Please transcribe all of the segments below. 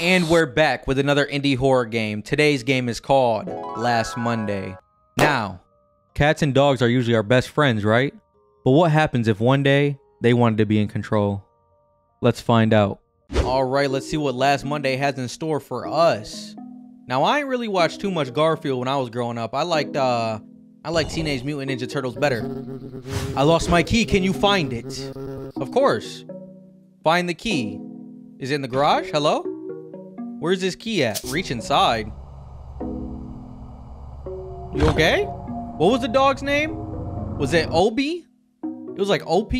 And we're back with another indie horror game. Today's game is called Last Monday. Now, cats and dogs are usually our best friends, right? But what happens if one day they wanted to be in control? Let's find out. All right, let's see what Last Monday has in store for us. Now, I ain't really watched too much Garfield when I was growing up. I liked uh I like Teenage Mutant Ninja Turtles better. I lost my key. Can you find it? Of course. Find the key. Is it in the garage? Hello? Where's this key at? Reach inside. You okay? What was the dog's name? Was it Obi? It was like OP?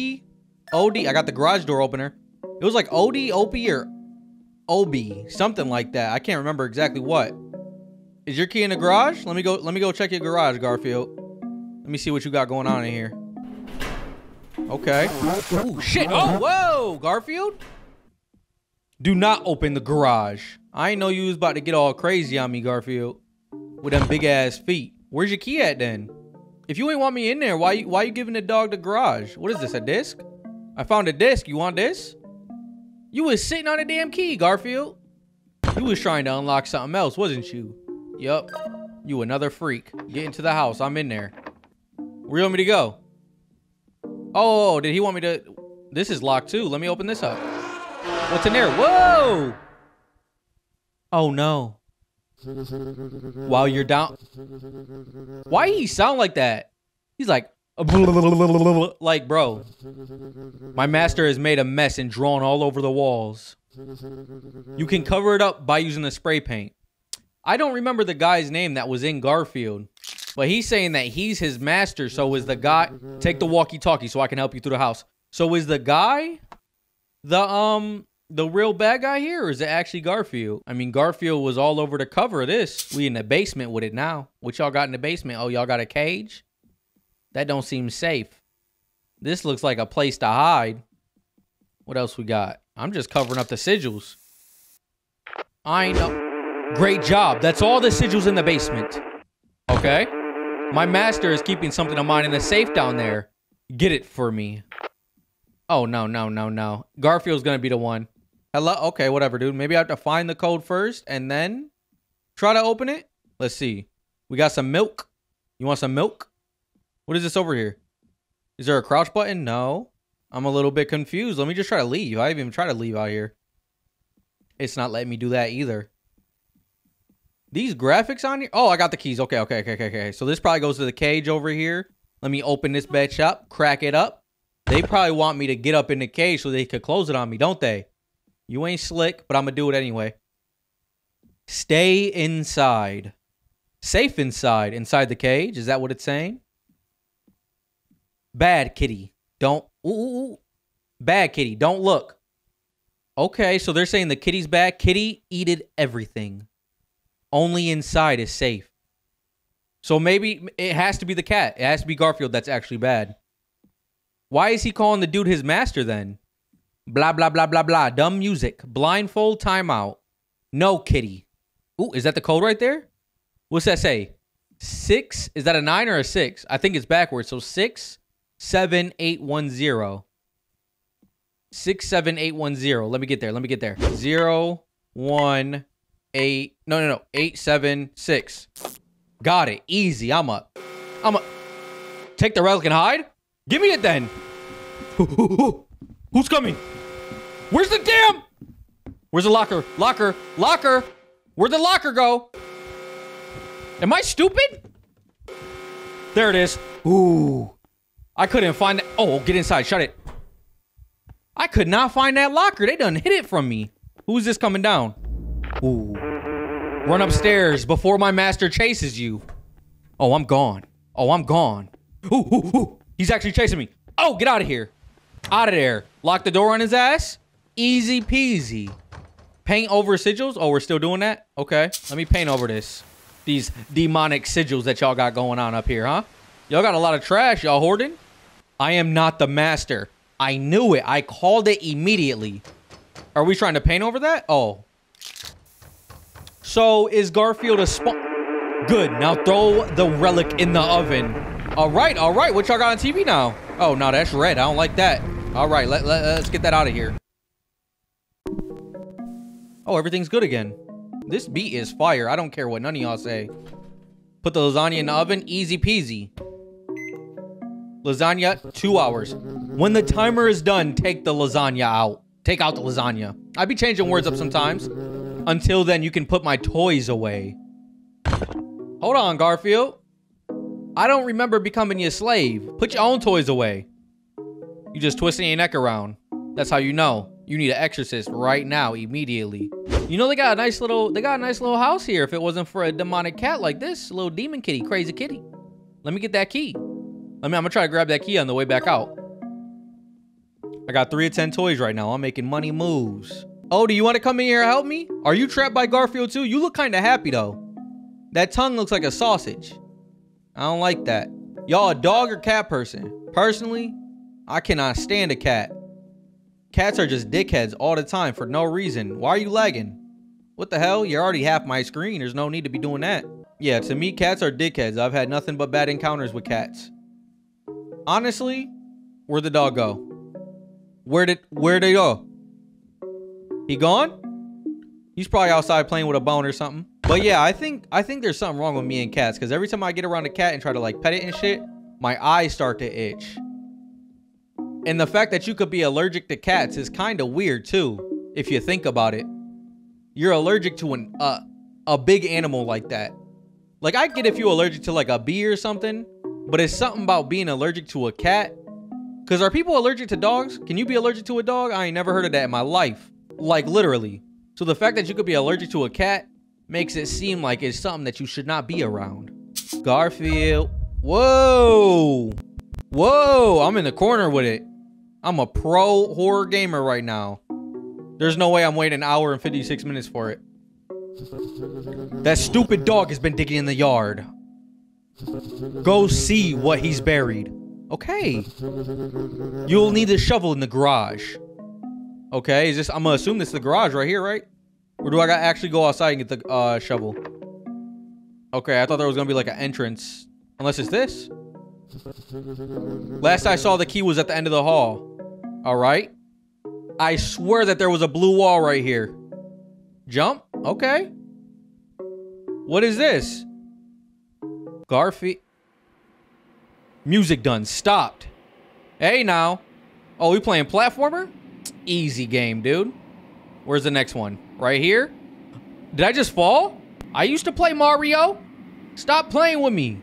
OD. I got the garage door opener. It was like OD, OP, or Obi. Something like that. I can't remember exactly what. Is your key in the garage? Let me go let me go check your garage, Garfield. Let me see what you got going on in here. Okay. Oh shit. Oh, whoa, Garfield. Do not open the garage. I ain't know you was about to get all crazy on me, Garfield. With them big ass feet. Where's your key at then? If you ain't want me in there, why you, why you giving the dog the garage? What is this, a disc? I found a disc. You want this? You was sitting on a damn key, Garfield. You was trying to unlock something else, wasn't you? Yup. You another freak. Get into the house. I'm in there. Where you want me to go? Oh, oh, oh did he want me to... This is locked too. Let me open this up. What's in there? Whoa! Oh no. While you're down... Why he sound like that? He's like... Like, bro. My master has made a mess and drawn all over the walls. You can cover it up by using the spray paint. I don't remember the guy's name that was in Garfield, but he's saying that he's his master. So is the guy take the walkie-talkie so I can help you through the house. So is the guy the um the real bad guy here, or is it actually Garfield? I mean, Garfield was all over the cover of this. We in the basement with it now. What y'all got in the basement? Oh, y'all got a cage? That don't seem safe. This looks like a place to hide. What else we got? I'm just covering up the sigils. I know. Great job. That's all the sigils in the basement. Okay. My master is keeping something of mine in the safe down there. Get it for me. Oh, no, no, no, no. Garfield's going to be the one. Hello? Okay, whatever, dude. Maybe I have to find the code first and then try to open it. Let's see. We got some milk. You want some milk? What is this over here? Is there a crouch button? No. I'm a little bit confused. Let me just try to leave. I even try to leave out here. It's not letting me do that either. These graphics on here? Oh, I got the keys. Okay, okay, okay, okay, okay. So this probably goes to the cage over here. Let me open this bitch up, crack it up. They probably want me to get up in the cage so they could close it on me, don't they? You ain't slick, but I'm going to do it anyway. Stay inside. Safe inside. Inside the cage. Is that what it's saying? Bad kitty. Don't. Ooh, ooh, ooh. Bad kitty. Don't look. Okay, so they're saying the kitty's bad. Kitty eated everything. Only inside is safe. So maybe it has to be the cat. It has to be Garfield that's actually bad. Why is he calling the dude his master then? Blah, blah, blah, blah, blah. Dumb music. Blindfold timeout. No kitty. Ooh, is that the code right there? What's that say? Six? Is that a nine or a six? I think it's backwards. So six, seven, eight, one, zero. Six, seven, eight, one, zero. Let me get there. Let me get there. Zero, one, eight. No, no, no. Eight, seven, six. Got it. Easy. I'm up. I'm up. Take the relic and hide? Give me it then. Who's coming? Where's the damn? Where's the locker? Locker. Locker. Where'd the locker go? Am I stupid? There it is. Ooh. I couldn't find it. Oh, get inside. Shut it. I could not find that locker. They done hit it from me. Who's this coming down? Ooh. Run upstairs before my master chases you. Oh, I'm gone. Oh, I'm gone. Ooh, ooh, ooh. He's actually chasing me. Oh, get out of here. Out of there. Lock the door on his ass. Easy peasy. Paint over sigils. Oh, we're still doing that? Okay. Let me paint over this. These demonic sigils that y'all got going on up here, huh? Y'all got a lot of trash. Y'all hoarding? I am not the master. I knew it. I called it immediately. Are we trying to paint over that? Oh. So is Garfield a spawn? Good. Now throw the relic in the oven. All right. All right. What y'all got on TV now? Oh, no, that's red. I don't like that. All right. Let, let, let's get that out of here. Oh, everything's good again. This beat is fire. I don't care what none of y'all say. Put the lasagna in the oven. Easy peasy. Lasagna, two hours. When the timer is done, take the lasagna out. Take out the lasagna. I be changing words up sometimes. Until then, you can put my toys away. Hold on, Garfield. I don't remember becoming your slave. Put your own toys away. You just twisting your neck around. That's how you know. You need an exorcist right now, immediately. You know they got a nice little they got a nice little house here if it wasn't for a demonic cat like this. Little demon kitty, crazy kitty. Let me get that key. I mean, I'm gonna try to grab that key on the way back out. I got three of 10 toys right now. I'm making money moves. Oh, do you want to come in here and help me? Are you trapped by Garfield too? You look kind of happy though. That tongue looks like a sausage. I don't like that. Y'all a dog or cat person? Personally, I cannot stand a cat. Cats are just dickheads all the time for no reason. Why are you lagging? What the hell? You're already half my screen. There's no need to be doing that. Yeah, to me, cats are dickheads. I've had nothing but bad encounters with cats. Honestly, where'd the dog go? Where did where'd he go? He gone? He's probably outside playing with a bone or something. But yeah, I think I think there's something wrong with me and cats because every time I get around a cat and try to like pet it and shit, my eyes start to itch. And the fact that you could be allergic to cats is kind of weird too, if you think about it. You're allergic to an uh, a big animal like that. Like I get if you're allergic to like a bee or something, but it's something about being allergic to a cat. Cause are people allergic to dogs? Can you be allergic to a dog? I ain't never heard of that in my life. Like literally. So the fact that you could be allergic to a cat makes it seem like it's something that you should not be around. Garfield. Whoa. Whoa. I'm in the corner with it. I'm a pro horror gamer right now. There's no way I'm waiting an hour and 56 minutes for it. That stupid dog has been digging in the yard. Go see what he's buried. Okay. You'll need the shovel in the garage. Okay, is this, I'm gonna assume this is the garage right here, right? Or do I gotta actually go outside and get the uh, shovel? Okay, I thought there was gonna be like an entrance. Unless it's this. Last I saw the key was at the end of the hall. All right. I swear that there was a blue wall right here. Jump? Okay. What is this? Garfield. Music done. Stopped. Hey, now. Oh, we playing platformer? Easy game, dude. Where's the next one? Right here? Did I just fall? I used to play Mario. Stop playing with me.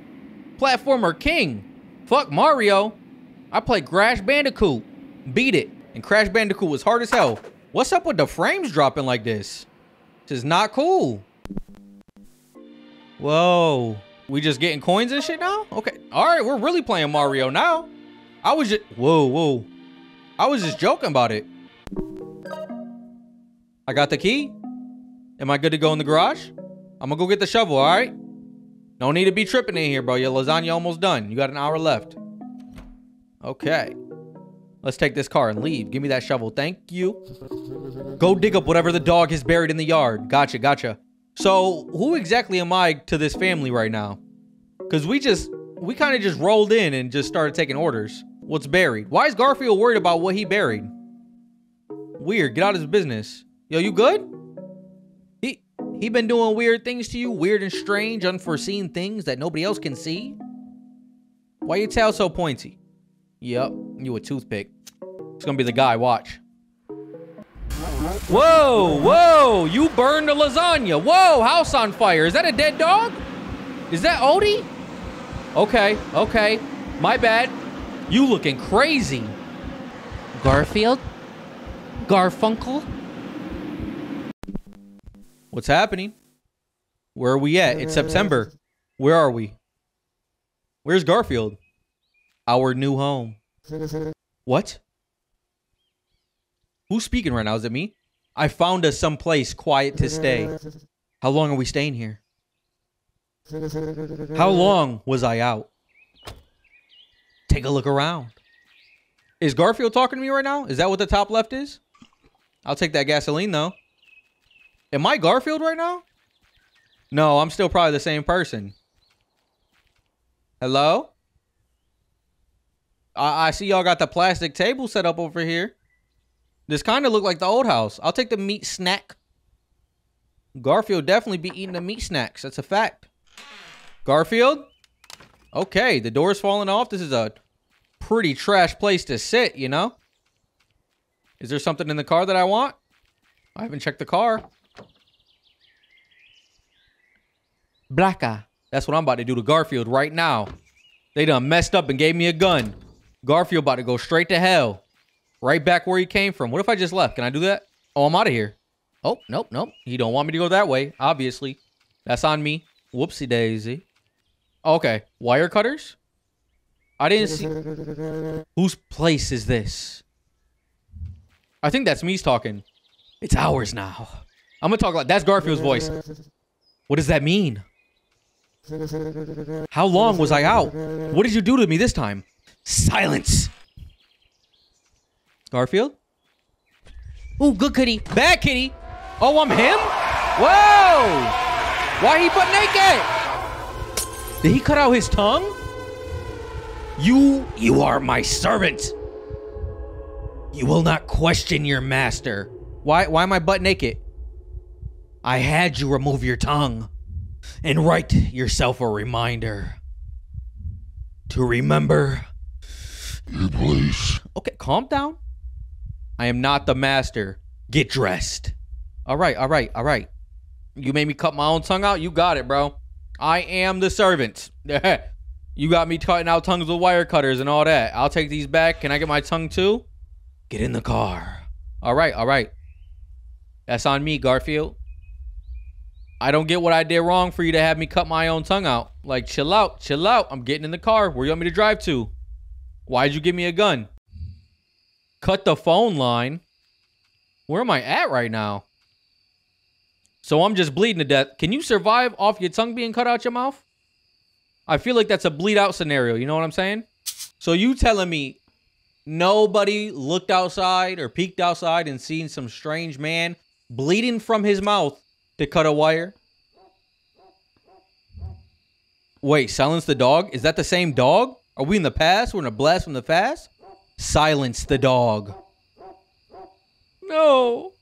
Platformer king. Fuck Mario. I play Crash Bandicoot beat it. And Crash Bandicoot was hard as hell. What's up with the frames dropping like this? This is not cool. Whoa. We just getting coins and shit now? Okay. All right, we're really playing Mario now. I was just... Whoa, whoa. I was just joking about it. I got the key. Am I good to go in the garage? I'm gonna go get the shovel, all right? No need to be tripping in here, bro. Your lasagna almost done. You got an hour left. Okay. Let's take this car and leave. Give me that shovel. Thank you. Go dig up whatever the dog has buried in the yard. Gotcha, gotcha. So, who exactly am I to this family right now? Because we just, we kind of just rolled in and just started taking orders. What's buried? Why is Garfield worried about what he buried? Weird. Get out of his business. Yo, you good? He, he been doing weird things to you? Weird and strange, unforeseen things that nobody else can see? Why your tail so pointy? Yep, you a toothpick. It's gonna be the guy, watch. Whoa, whoa, you burned the lasagna. Whoa, house on fire. Is that a dead dog? Is that Odie? Okay, okay. My bad. You looking crazy. Garfield? Garfunkel? What's happening? Where are we at? It's September. Where are we? Where's Garfield? Our new home. What? Who's speaking right now? Is it me? I found us someplace quiet to stay. How long are we staying here? How long was I out? Take a look around. Is Garfield talking to me right now? Is that what the top left is? I'll take that gasoline though. Am I Garfield right now? No, I'm still probably the same person. Hello? I, I see y'all got the plastic table set up over here. This kind of look like the old house. I'll take the meat snack. Garfield definitely be eating the meat snacks. That's a fact. Garfield? Okay, the door's falling off. This is a pretty trash place to sit, you know? Is there something in the car that I want? I haven't checked the car. Blacka. That's what I'm about to do to Garfield right now. They done messed up and gave me a gun. Garfield about to go straight to hell. Right back where he came from. What if I just left? Can I do that? Oh, I'm out of here. Oh, nope, nope. He don't want me to go that way, obviously. That's on me. Whoopsie daisy. Okay. Wire cutters? I didn't see... Whose place is this? I think that's me's talking. It's ours now. I'm gonna talk like... That's Garfield's voice. What does that mean? How long was I out? What did you do to me this time? Silence. Garfield? Ooh, good kitty. Bad kitty. Oh, I'm him? Whoa! Why he butt naked? Did he cut out his tongue? You, you are my servant. You will not question your master. Why, why am I butt naked? I had you remove your tongue and write yourself a reminder to remember place. Okay, calm down. I am not the master. Get dressed. All right, all right, all right. You made me cut my own tongue out. You got it, bro. I am the servant. you got me cutting out tongues with wire cutters and all that. I'll take these back. Can I get my tongue too? Get in the car. All right, all right. That's on me, Garfield. I don't get what I did wrong for you to have me cut my own tongue out. Like, chill out, chill out. I'm getting in the car. Where you want me to drive to? Why'd you give me a gun? Cut the phone line. Where am I at right now? So I'm just bleeding to death. Can you survive off your tongue being cut out your mouth? I feel like that's a bleed out scenario. You know what I'm saying? So you telling me nobody looked outside or peeked outside and seen some strange man bleeding from his mouth to cut a wire? Wait, silence the dog? Is that the same dog? Are we in the past? We're in a blast from the past? Silence the dog. No.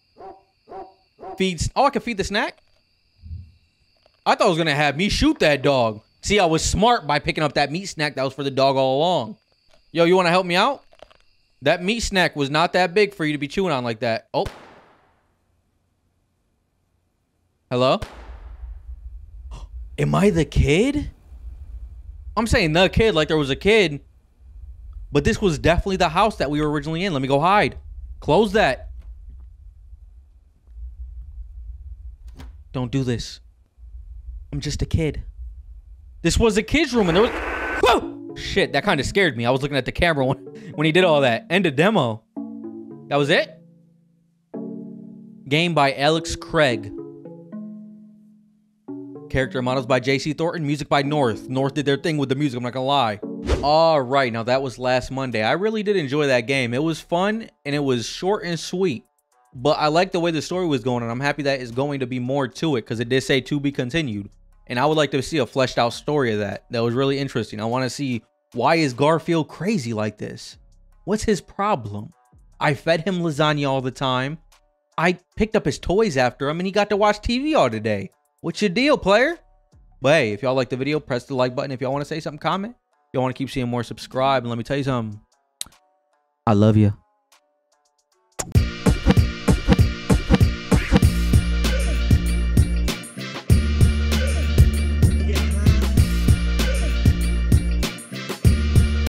Feeds. Oh, I can feed the snack? I thought it was going to have me shoot that dog. See, I was smart by picking up that meat snack that was for the dog all along. Yo, you want to help me out? That meat snack was not that big for you to be chewing on like that. Oh. Hello? Am I the kid? I'm saying the kid like there was a kid. But this was definitely the house that we were originally in. Let me go hide. Close that. Don't do this. I'm just a kid. This was a kid's room and there was... Whoa! Shit, that kind of scared me. I was looking at the camera when, when he did all that. End of demo. That was it? Game by Alex Craig. Character models by J.C. Thornton, music by North. North did their thing with the music, I'm not gonna lie. All right, now that was last Monday. I really did enjoy that game. It was fun and it was short and sweet. But I like the way the story was going and I'm happy that it's going to be more to it because it did say to be continued. And I would like to see a fleshed out story of that. That was really interesting. I want to see why is Garfield crazy like this? What's his problem? I fed him lasagna all the time. I picked up his toys after him and he got to watch TV all day. What's your deal, player? But hey, if y'all like the video, press the like button. If y'all want to say something, comment. If y'all want to keep seeing more, subscribe. And let me tell you something. I love you.